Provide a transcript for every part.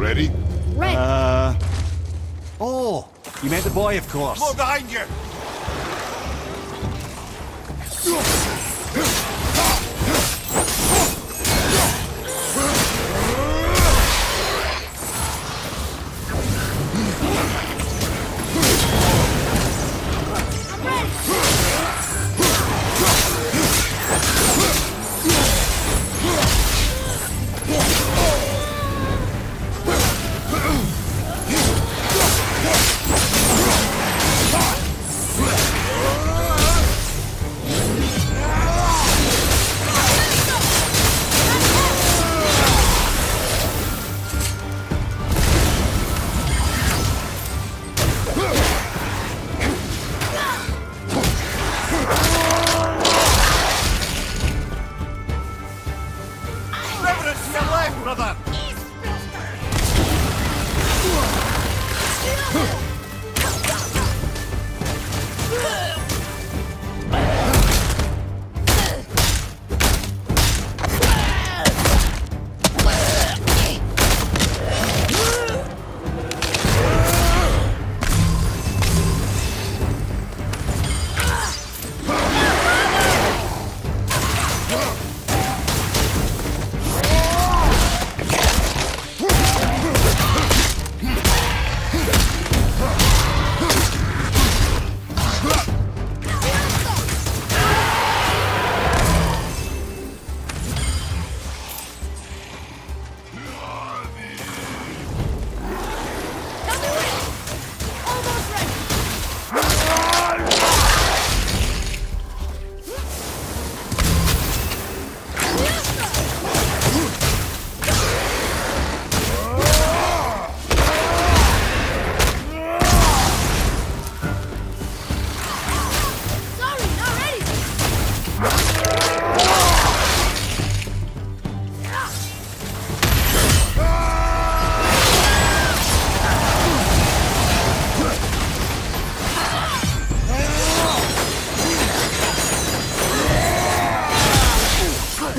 Ready? Red. Uh. Oh, you meant the boy, of course. More behind you! Brother!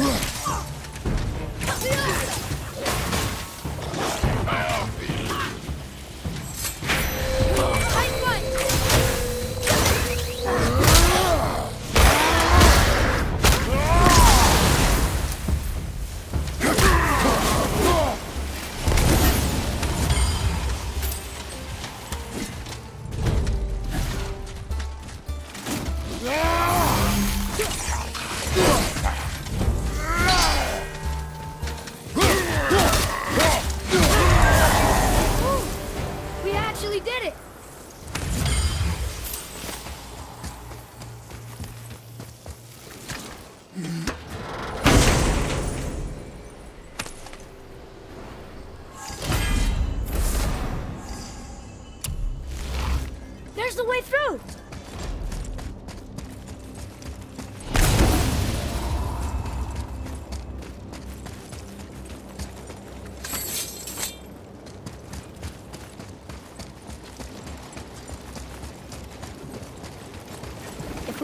Tight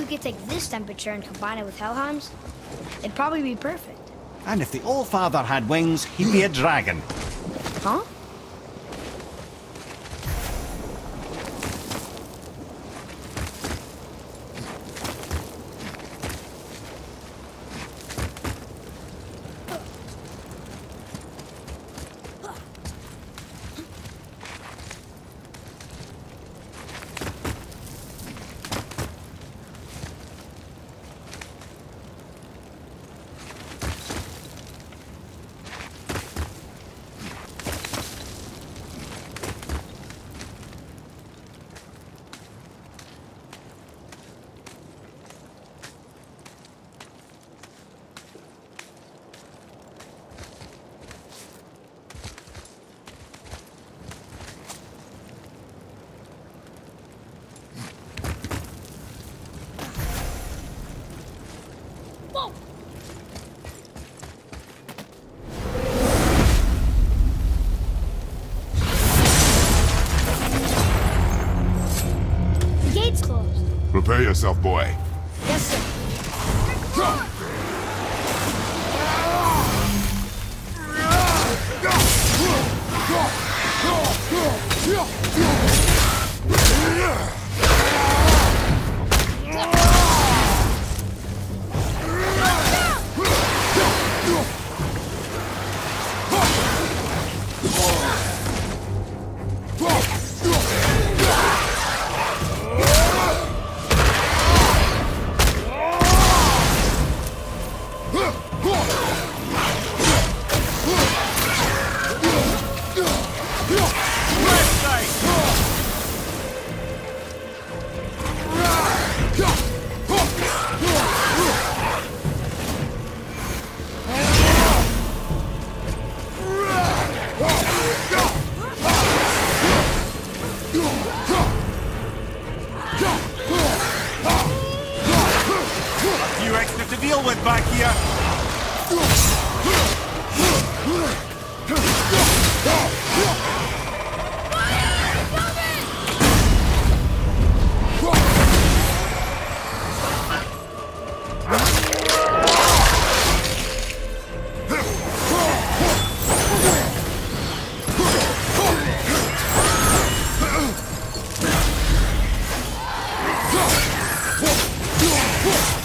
could take this temperature and combine it with Helheim's, it'd probably be perfect. And if the Old Father had wings, he'd be a dragon. Huh? Boy. Yes, sir. to deal with back here. Whoa!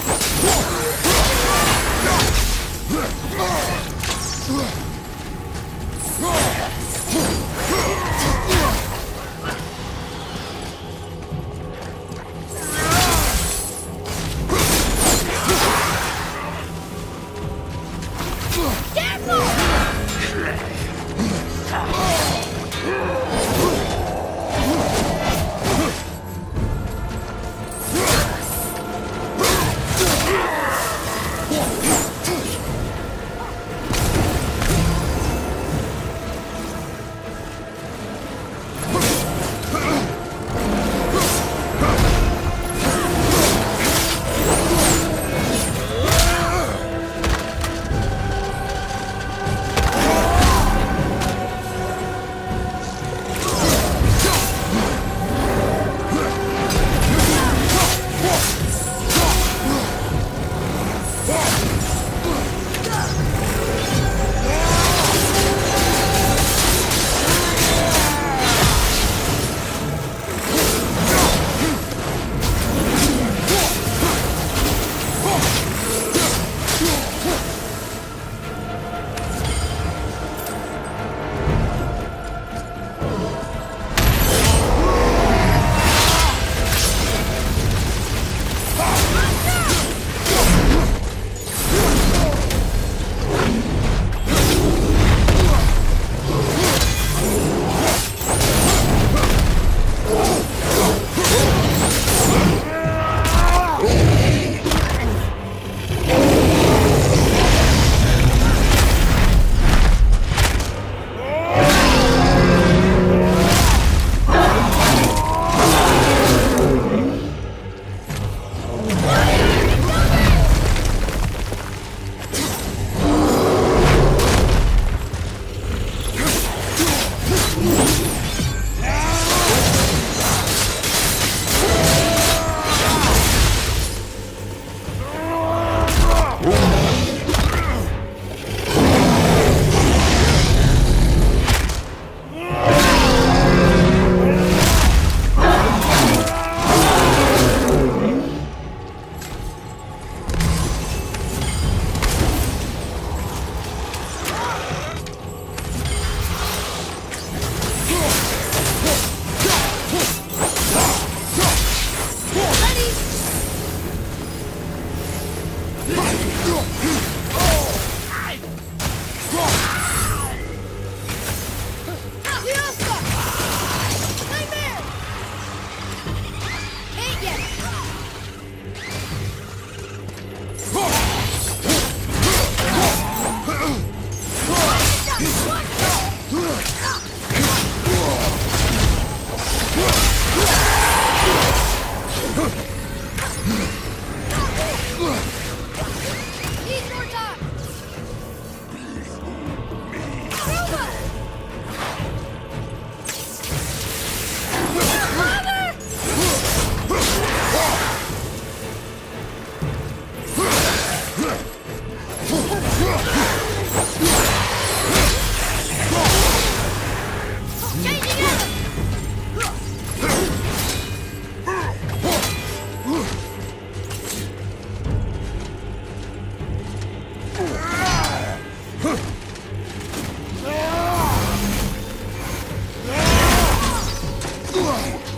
Whoa.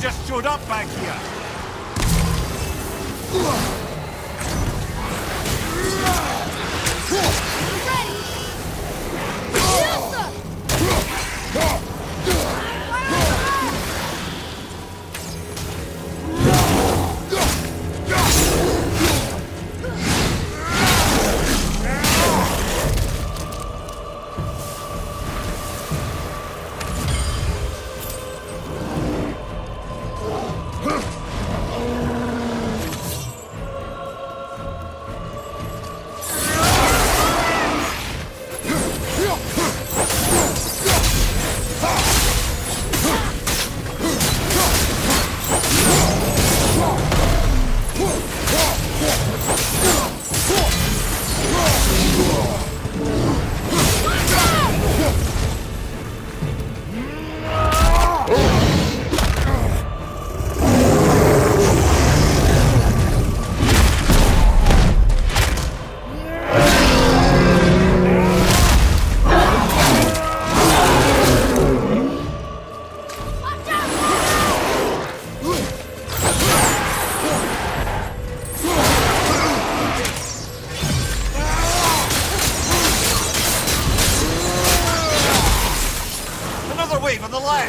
Just showed up back here. Another wave on the left.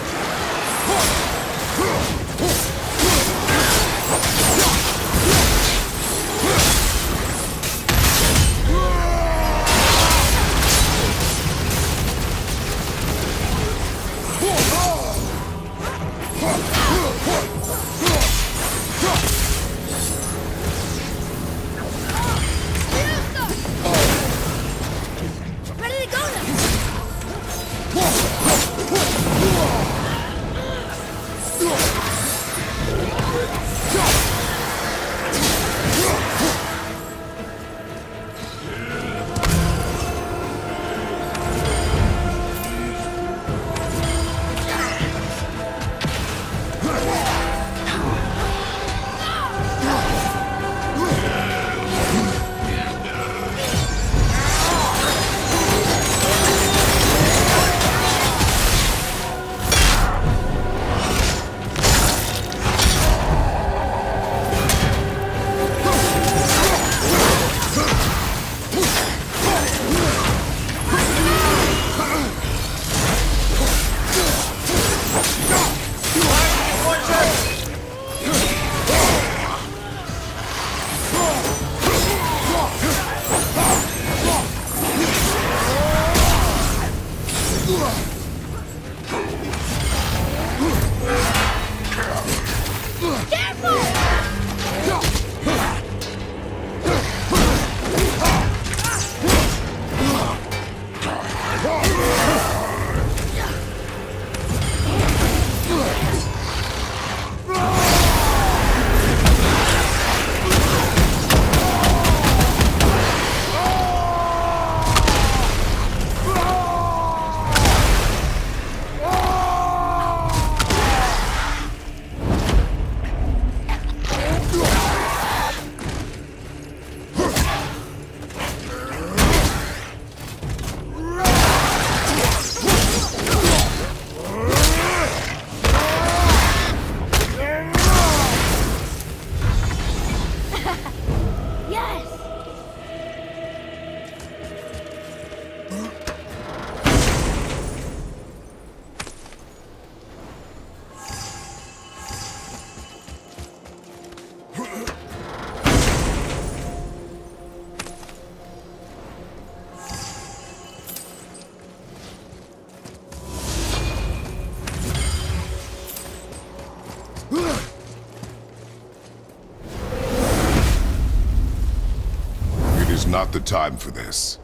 Not the time for this.